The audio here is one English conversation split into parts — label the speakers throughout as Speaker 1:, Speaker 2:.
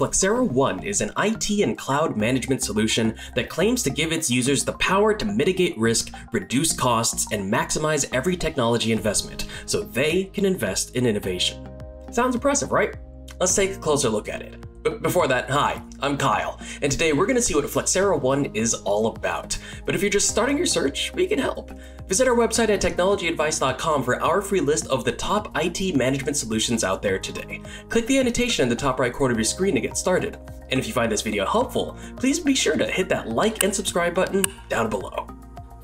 Speaker 1: Flexera One is an IT and cloud management solution that claims to give its users the power to mitigate risk, reduce costs, and maximize every technology investment so they can invest in innovation. Sounds impressive, right? Let's take a closer look at it. But before that, hi, I'm Kyle, and today we're going to see what Flexera One is all about. But if you're just starting your search, we can help. Visit our website at technologyadvice.com for our free list of the top IT management solutions out there today. Click the annotation in the top right corner of your screen to get started. And if you find this video helpful, please be sure to hit that like and subscribe button down below.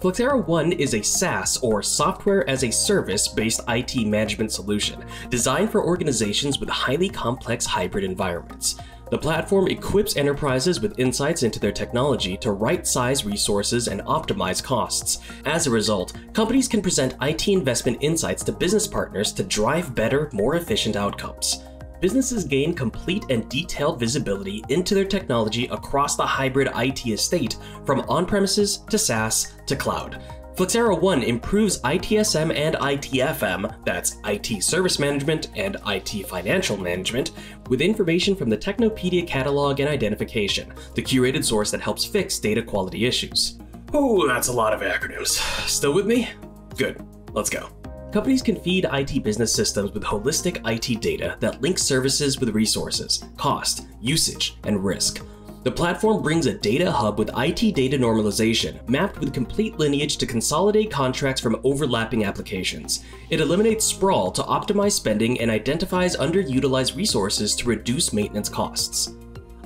Speaker 1: Flexera One is a SaaS or software as a service based IT management solution designed for organizations with highly complex hybrid environments. The platform equips enterprises with insights into their technology to right size resources and optimize costs. As a result, companies can present IT investment insights to business partners to drive better, more efficient outcomes businesses gain complete and detailed visibility into their technology across the hybrid IT estate, from on premises to SaaS to cloud. Flexera One improves ITSM and ITFM, that's IT Service Management and IT Financial Management, with information from the Technopedia catalog and identification, the curated source that helps fix data quality issues. Oh, that's a lot of acronyms. Still with me? Good. Let's go. Companies can feed IT business systems with holistic IT data that links services with resources, cost, usage, and risk. The platform brings a data hub with IT data normalization, mapped with complete lineage to consolidate contracts from overlapping applications. It eliminates sprawl to optimize spending and identifies underutilized resources to reduce maintenance costs.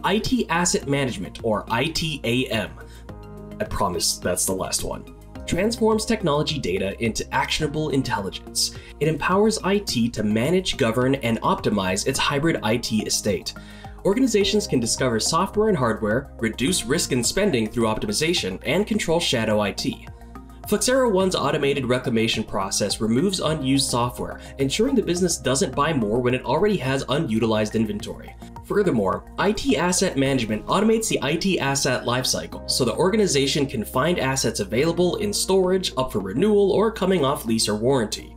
Speaker 1: IT Asset Management, or ITAM. I promise that's the last one transforms technology data into actionable intelligence. It empowers IT to manage, govern, and optimize its hybrid IT estate. Organizations can discover software and hardware, reduce risk and spending through optimization, and control shadow IT. Flexera One's automated reclamation process removes unused software, ensuring the business doesn't buy more when it already has unutilized inventory. Furthermore, IT asset management automates the IT asset lifecycle so the organization can find assets available in storage, up for renewal, or coming off lease or warranty.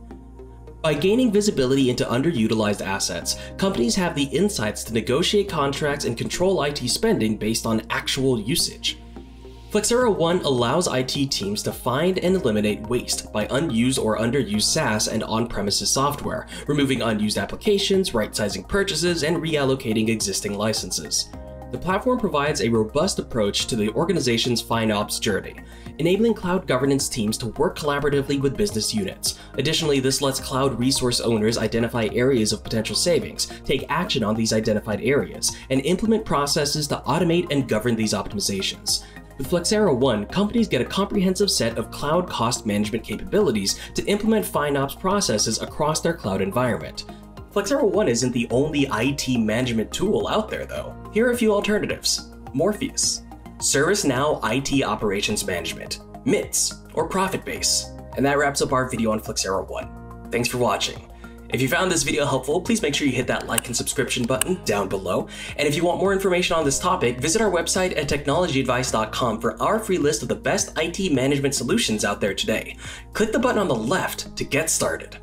Speaker 1: By gaining visibility into underutilized assets, companies have the insights to negotiate contracts and control IT spending based on actual usage. Flexera One allows IT teams to find and eliminate waste by unused or underused SaaS and on-premises software, removing unused applications, right-sizing purchases, and reallocating existing licenses. The platform provides a robust approach to the organization's FinOps journey, enabling cloud governance teams to work collaboratively with business units. Additionally, this lets cloud resource owners identify areas of potential savings, take action on these identified areas, and implement processes to automate and govern these optimizations. With Flexera One, companies get a comprehensive set of cloud cost management capabilities to implement FinOps processes across their cloud environment. Flexera One isn't the only IT management tool out there, though. Here are a few alternatives Morpheus, ServiceNow IT Operations Management, MITS, or ProfitBase. And that wraps up our video on Flexera One. Thanks for watching. If you found this video helpful, please make sure you hit that like and subscription button down below. And if you want more information on this topic, visit our website at technologyadvice.com for our free list of the best IT management solutions out there today. Click the button on the left to get started.